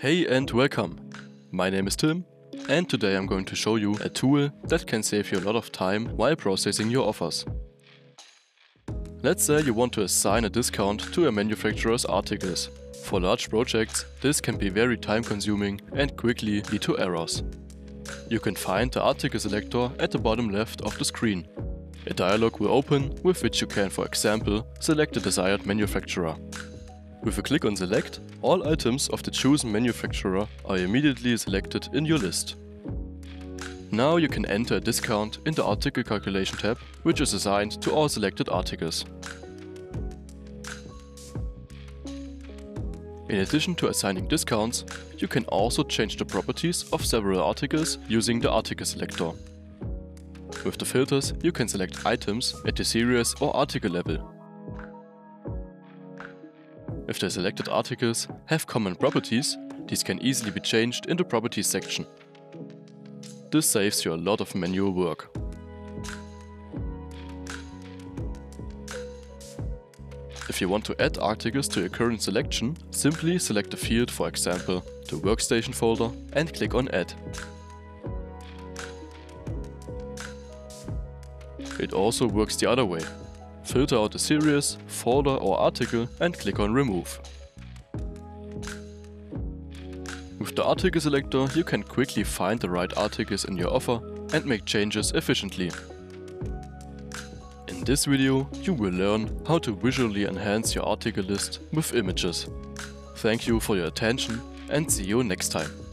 Hey and welcome! My name is Tim and today I'm going to show you a tool that can save you a lot of time while processing your offers. Let's say you want to assign a discount to a manufacturer's articles. For large projects, this can be very time consuming and quickly lead to errors. You can find the article selector at the bottom left of the screen. A dialog will open with which you can, for example, select the desired manufacturer. With a click on select, all items of the chosen manufacturer are immediately selected in your list. Now you can enter a discount in the article calculation tab, which is assigned to all selected articles. In addition to assigning discounts, you can also change the properties of several articles using the article selector. With the filters, you can select items at the series or article level if the selected articles have common properties, these can easily be changed in the Properties section. This saves you a lot of manual work. If you want to add articles to your current selection, simply select a field, for example, the Workstation folder, and click on Add. It also works the other way filter out the series, folder or article and click on Remove. With the article selector you can quickly find the right articles in your offer and make changes efficiently. In this video you will learn how to visually enhance your article list with images. Thank you for your attention and see you next time.